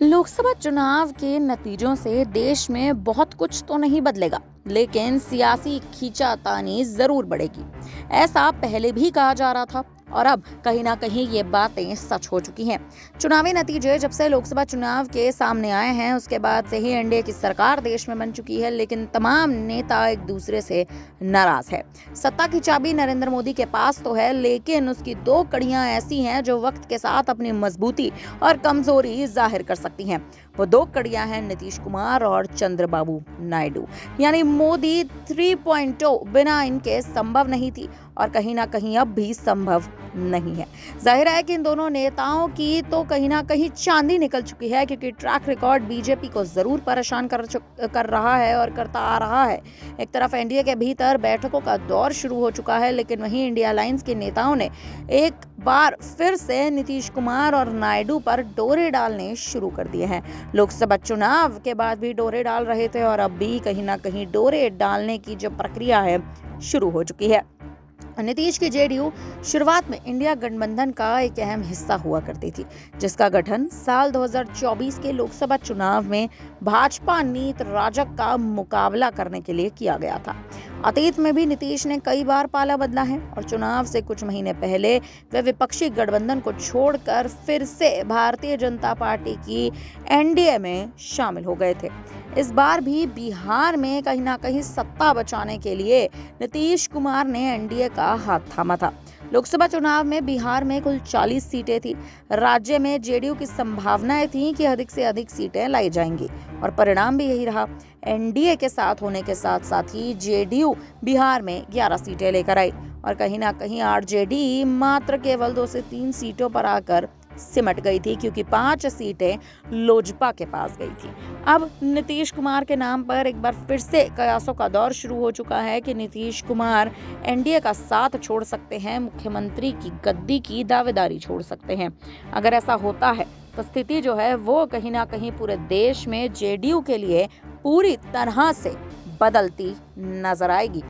लोकसभा चुनाव के नतीजों से देश में बहुत कुछ तो नहीं बदलेगा, लेकिन सियासी खींचातानी ज़रूर बढ़ेगी। ऐसा पहले भी कहा जा रहा था। और अब कहीं ना कहीं ये बातें सच हो चुकी हैं। चुनावी नतीजे जब से लोकसभा चुनाव के सामने आए हैं, उसके बाद से ही एनडीए की सरकार देश में बन चुकी है, लेकिन तमाम नेता एक दूसरे से नाराज़ है। सत्ता की चाबी नरेंद्र मोदी के पास तो है, लेकिन उसकी दो कड़ियाँ ऐसी हैं जो वक्त के साथ अपनी मजबूती और कमज़ोरी ज़ाहिर कर सकती हैं। वो दो कड़ियाँ हैं, नीतीश कुमार और चंद्रबाबू नायडू। यानी मोदी 3.0 बिना इनके संभव नहीं थी और कहीं ना कहीं अब भी संभव नहीं है। ज़ाहिर है कि इन दोनों नेताओं की तो कहीं ना कहीं चांदी निकल चुकी है, क्योंकि ट्रैक रिकॉर्ड बीजेपी को ज़रूर परेशान कर कर रहा है और करता आ रहा है। एक तरफ़ एनडीए के भीतर बैठकों का दौर शुरू हो चुका है, लेकिन वहीं इंडिया अलायंस के नेताओं ने एक बार फिर से नीतीश कुमार और नायडू पर डोरे डालने शुरू कर दिए हैं। लोकसभा चुनाव के बाद भी डोरे डाल रहे थे और अब भी कहीं ना कहीं डोरे डालने की जो प्रक्रिया है, शुरू हो चुकी है। नीतीश की जेडीयू शुरुआत में इंडिया गठबंधन का एक अहम हिस्सा हुआ करती थी, जिसका गठन साल 2024 के लोकसभा चुनाव में भाजपा नीत राजक का मुकाबला करने के लिए किया गया था। अतीत में भी नीतीश ने कई बार पाला बदला है और चुनाव से कुछ महीने पहले वे विपक्षी गठबंधन को छोड़कर फिर से भारतीय जनता पार्टी की एनडीए में शामिल हो गए थे। इस बार भी बिहार में कहीं ना कहीं सत्ता बचाने के लिए नीतीश कुमार ने एनडीए का हाथ थामा था। लोकसभा चुनाव में बिहार में कुल 40 सीटें थी। राज्य में जेडीयू की संभावनाएँ थी कि अधिक से अधिक सीटें लाई जाएँगी, और परिणाम भी यही रहा। एनडीए के साथ होने के साथ साथ ही जेडीयू बिहार में 11 सीटें लेकर आई, और कहीं ना कहीं आरजेडी मात्र केवल दो से तीन सीटों पर आकर सिमट गई थी क्योंकि पाँच सीटें लोजपा के पास गई थी। अब नीतीश कुमार के नाम पर एक बार फिर से कयासों का दौर शुरू हो चुका है कि नीतीश कुमार एनडीए का साथ छोड़ सकते हैं, मुख्यमंत्री की गद्दी की दावेदारी छोड़ सकते हैं। अगर ऐसा होता है तो स्थिति जो है वो कहीं ना कहीं पूरे देश में जेडीयू के लिए पूरी तरह से बदलती नज़र आएगी।